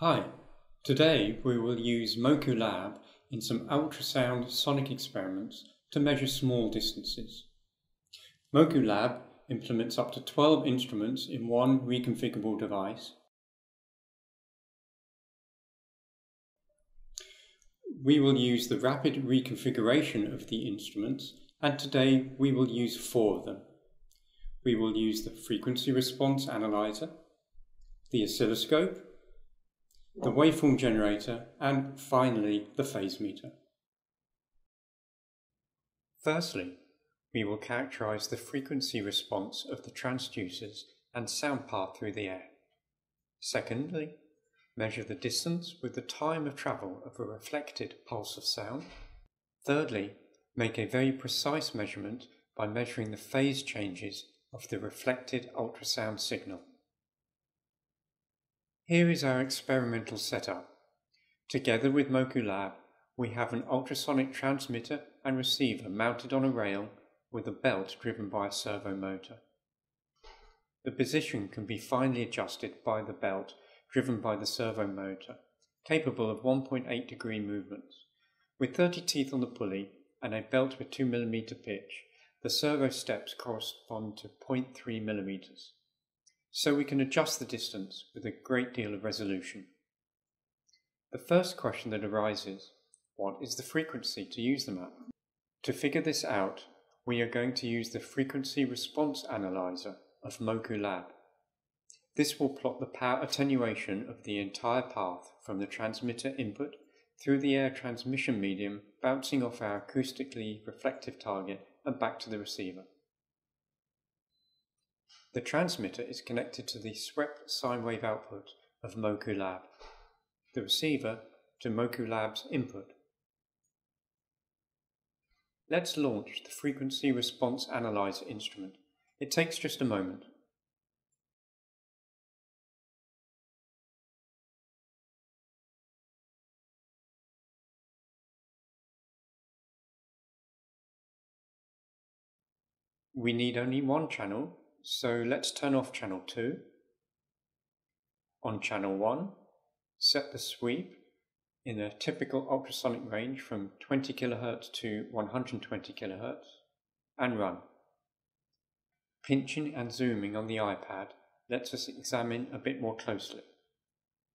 Hi, today we will use Moku Lab in some ultrasound sonic experiments to measure small distances. Moku Lab implements up to 12 instruments in one reconfigurable device. We will use the rapid reconfiguration of the instruments and today we will use four of them. We will use the frequency response analyzer, the oscilloscope, the waveform generator, and finally the phase meter. Firstly, we will characterize the frequency response of the transducers and sound path through the air. Secondly, measure the distance with the time of travel of a reflected pulse of sound. Thirdly, make a very precise measurement by measuring the phase changes of the reflected ultrasound signal. Here is our experimental setup. Together with Moku Lab, we have an ultrasonic transmitter and receiver mounted on a rail with a belt driven by a servo motor. The position can be finely adjusted by the belt driven by the servo motor, capable of 1.8 degree movements. With 30 teeth on the pulley and a belt with 2 mm pitch, the servo steps correspond to 0.3 mm so we can adjust the distance with a great deal of resolution. The first question that arises, what is the frequency to use them at? To figure this out, we are going to use the frequency response analyzer of Moku Lab. This will plot the power attenuation of the entire path from the transmitter input through the air transmission medium bouncing off our acoustically reflective target and back to the receiver. The transmitter is connected to the swept sine wave output of Moku Lab, the receiver to Moku Lab's input. Let's launch the Frequency Response Analyzer instrument. It takes just a moment. We need only one channel so let's turn off channel 2. On channel 1, set the sweep in a typical ultrasonic range from 20 kHz to 120 kHz and run. Pinching and zooming on the iPad lets us examine a bit more closely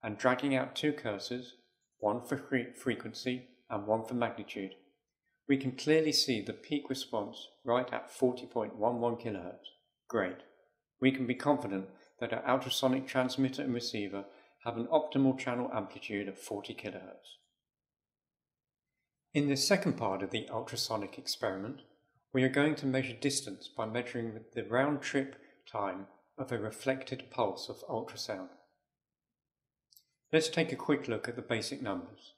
and dragging out two cursors, one for frequency and one for magnitude, we can clearly see the peak response right at 40.11 kHz. Great. We can be confident that our ultrasonic transmitter and receiver have an optimal channel amplitude of 40 kHz. In the second part of the ultrasonic experiment, we are going to measure distance by measuring the round trip time of a reflected pulse of ultrasound. Let's take a quick look at the basic numbers.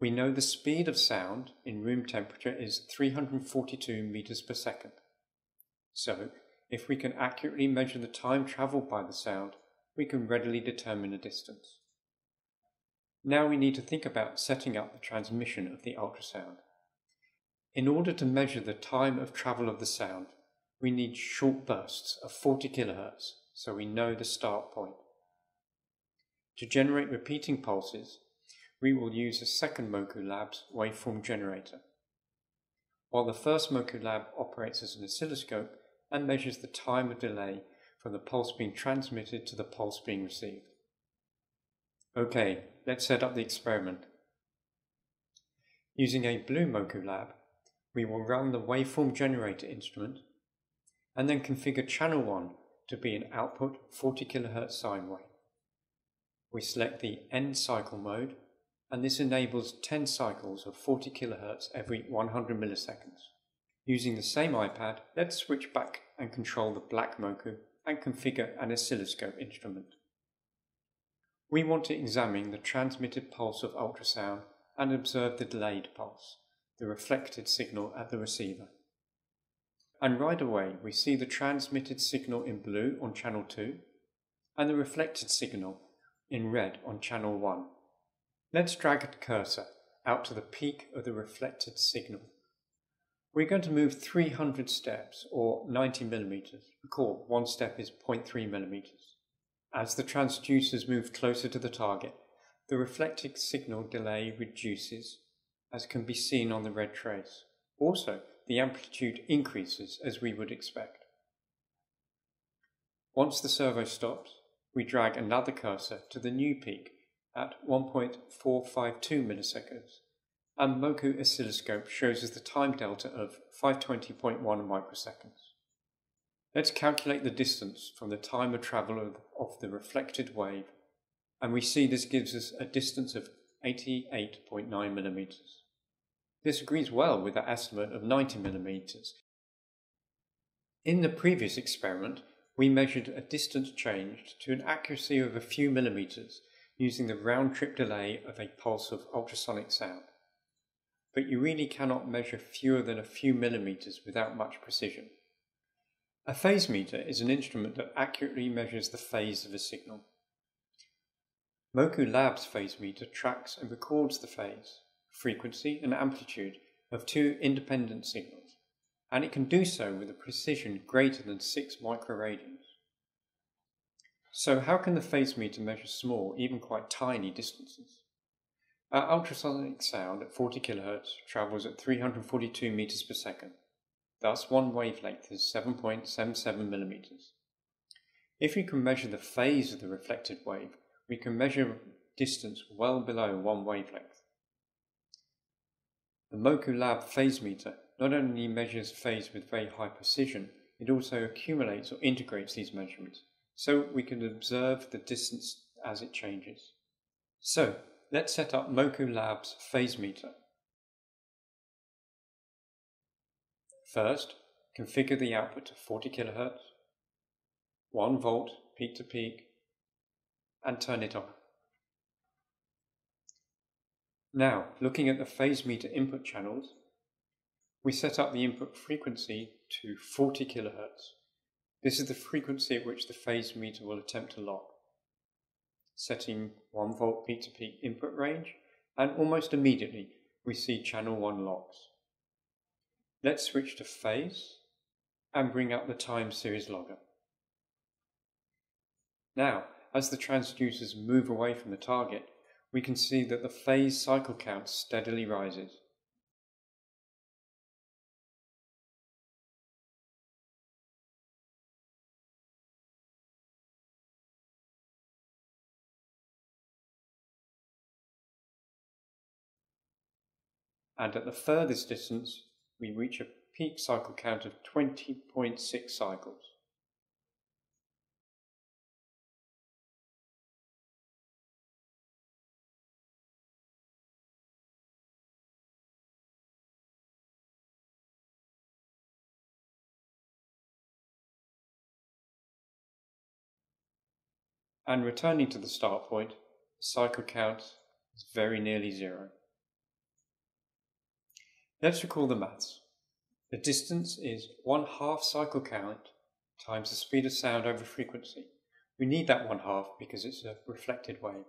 We know the speed of sound in room temperature is 342 meters per second. So, if we can accurately measure the time travelled by the sound, we can readily determine a distance. Now we need to think about setting up the transmission of the ultrasound. In order to measure the time of travel of the sound, we need short bursts of 40 kHz, so we know the start point. To generate repeating pulses, we will use a second Moku Labs waveform generator. While the first Moku Lab operates as an oscilloscope, and measures the time of delay from the pulse being transmitted to the pulse being received. Okay, let's set up the experiment. Using a blue Moku Lab, we will run the waveform generator instrument and then configure channel 1 to be an output 40 kHz sine wave. We select the N cycle mode and this enables 10 cycles of 40 kHz every 100 milliseconds. Using the same iPad, let's switch back and control the black Moku and configure an oscilloscope instrument. We want to examine the transmitted pulse of ultrasound and observe the delayed pulse, the reflected signal at the receiver. And right away we see the transmitted signal in blue on channel 2 and the reflected signal in red on channel 1. Let's drag a cursor out to the peak of the reflected signal we're going to move 300 steps or 90 millimeters. Recall, one step is 0.3 millimeters. As the transducers move closer to the target, the reflected signal delay reduces, as can be seen on the red trace. Also, the amplitude increases as we would expect. Once the servo stops, we drag another cursor to the new peak at 1.452 milliseconds, and Moku oscilloscope shows us the time delta of 520.1 microseconds. Let's calculate the distance from the time of travel of, of the reflected wave, and we see this gives us a distance of 88.9 millimeters. This agrees well with our estimate of 90 millimeters. In the previous experiment, we measured a distance changed to an accuracy of a few millimeters using the round-trip delay of a pulse of ultrasonic sound. But you really cannot measure fewer than a few millimeters without much precision. A phase meter is an instrument that accurately measures the phase of a signal. Moku Labs phase meter tracks and records the phase, frequency and amplitude of two independent signals, and it can do so with a precision greater than 6 microradians. So how can the phase meter measure small, even quite tiny distances? Our ultrasonic sound at 40 kHz travels at 342 meters per second, Thus, one wavelength is 7.77 millimeters. If we can measure the phase of the reflected wave, we can measure distance well below one wavelength. The Moku Lab phase meter not only measures phase with very high precision, it also accumulates or integrates these measurements, so we can observe the distance as it changes. So, let's set up Moku Lab's phase meter. First, configure the output to 40 kHz, 1 volt peak to peak, and turn it on. Now, looking at the phase meter input channels, we set up the input frequency to 40 kHz. This is the frequency at which the phase meter will attempt to lock. Setting 1 volt peak to peak input range, and almost immediately we see channel 1 locks. Let's switch to phase and bring up the time series logger. Now, as the transducers move away from the target, we can see that the phase cycle count steadily rises. And at the furthest distance, we reach a peak cycle count of 20.6 cycles. And returning to the start point, the cycle count is very nearly zero. Let's recall the maths. The distance is one half cycle count times the speed of sound over frequency. We need that one half because it's a reflected wave.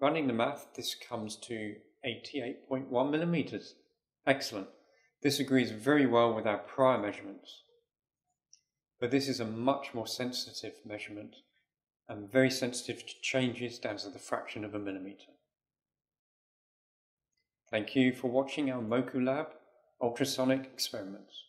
Running the math, this comes to 88.1 millimeters. Excellent. This agrees very well with our prior measurements. But this is a much more sensitive measurement and very sensitive to changes down to the fraction of a millimeter. Thank you for watching our Moku Lab ultrasonic experiments.